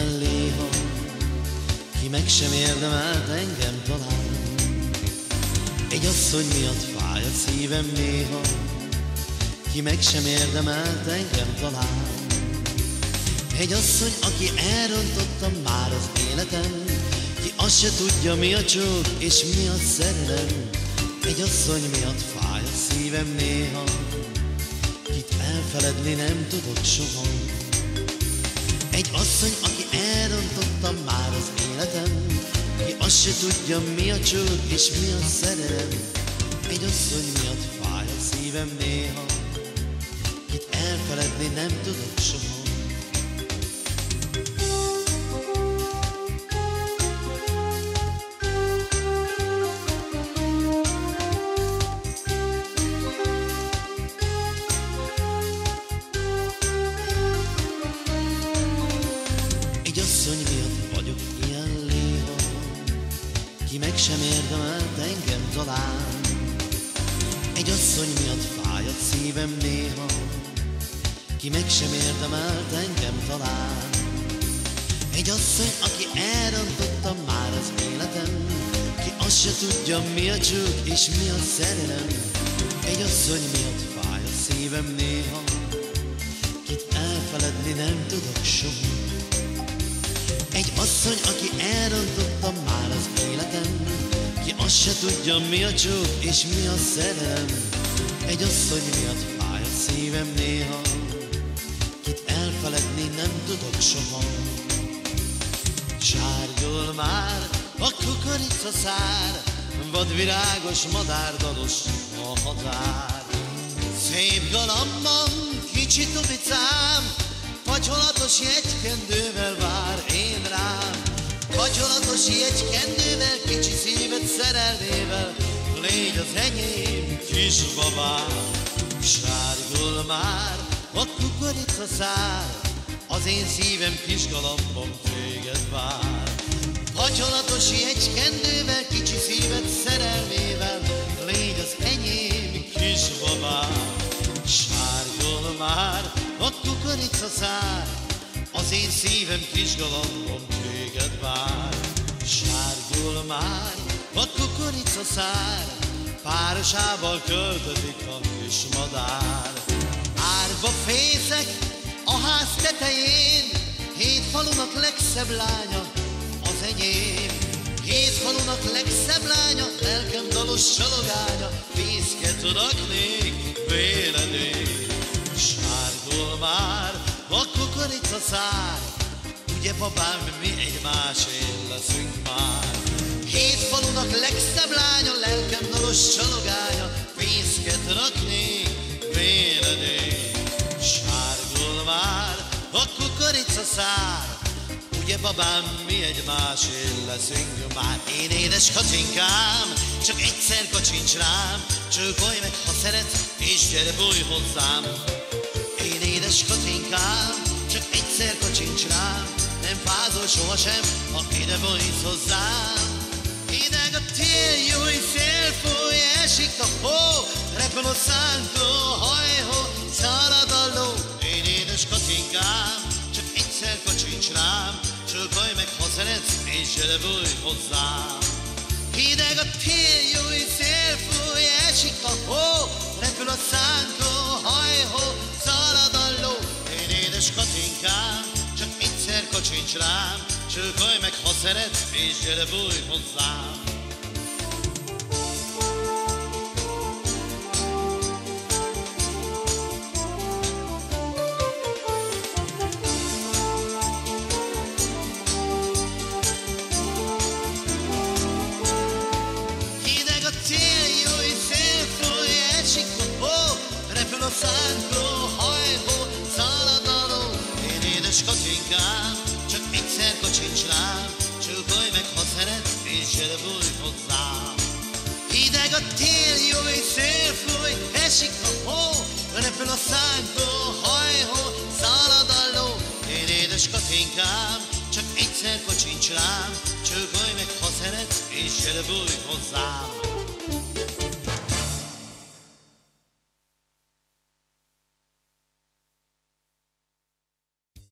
Ilyen léha, ki meg sem érdemelt engem talán. Egy asszony miatt fáj a szívem néha, ki meg sem érdemelt engem talán. Egy asszony, aki elrontotta már az életem, ki azt se tudja, mi a csók és mi a szerelem. Egy asszony miatt fáj a szívem néha, kit elfeledni nem tudok soha. Egy asszony, aki elrontotta már az életem, ki azt se tudja, mi a csók és mi a szerelem. Egy asszony miatt fáj a szívem néha, kit elfeledni nem tudok soha. Ki meg sem érdemelt engem talán. Egy asszony miatt fáj a szívem néha, ki meg sem érdemelt engem talán. Egy asszony, aki elrontotta már az életem, ki azt se tudja, mi a csók és mi a szerelem. Egy asszony miatt fáj a szívem néha, kit elfeledni nem tudok soha. Egy asszony, aki elrontotta azt se tudja, mi a csók és mi a szerelem. Egy asszony miatt fáj a szívem néha, kit elfeledni nem tudok soha. Sárgul már a kukorica szár, vadvirágos madárdalos a határ. Szép galambban kicsi tubicám, Facsolatos jegykendővel vár én Facsolatos jegykendővel, kicsi szíved szerelmével Légy az enyém, kis babám. Sárgul már a kukorica szár Az én szívem kis galambom téged vár. Facsolatos jegykendővel, kicsi szíved szerelmével Légy az enyém, kis babám. Sárgul már a kukorica szár, az én szívem kis galambom kukorica szár, párosával költözik a kis madár. Árva fészek a ház tetején, hét falunak legszebb lánya az enyém. Hét falunak legszebb lánya, lelkem dalos csalogánya, fészket raknék véledék. Sárgul már a kukorica szár, ugye babám, mi egymásért leszünk már. Hét falunak legszebb lánya, lelkem dalos csalogánya, fészket raknék véledék. Sárgul már a kukorica szár, Ugye babám, mi egymásért leszünk már. Én édes kacsinkám, csak egyszer kacsincs rám. Csókolj meg, ha szeretsz, és gyere bújj hozzám. Én édes kacsinkám, csak egyszer kacsincs rám. Nem fázol sohasem, ha ide bújsz hozzám Hideg a tél, szél fúj, esik a hó Repül a szántó hajhó, szalad a ló Én édes kacsinkám, csak egyszer kacsincs rám Csókolj meg, ha szeretsz, és gyere bújj hozzám. Hideg a tél, szél fúj, esik a hó, repül a szánkó, hajhó, szalad a ló. Én édes katinkám, csak egyszer kacsincs rám, csókolj meg, ha szeretsz, és gyere bújj hozzám. Szánkó, hajhó, szalad a ló. Én édes kacsinkám, csak egyszer kacsincs rám, csókolj meg, ha szeretsz, és gyere bújj hozzám. Hideg a tél, jó szél fúj, esik a hó, repül a szánkó, hajhó, szalad a ló. Én édes katinkám, csak egyszer kacsincs rám, csókolj meg, ha szeretsz, és gyere bújj hozzám.